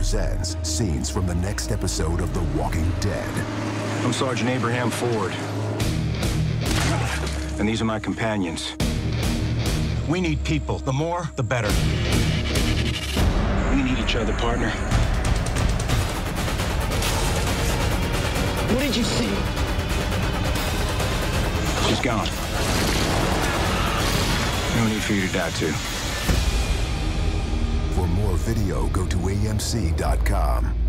presents scenes from the next episode of The Walking Dead. I'm Sergeant Abraham Ford. And these are my companions. We need people. The more, the better. We need each other, partner. What did you see? She's gone. No need for you to die, too. Video, go to amc.com.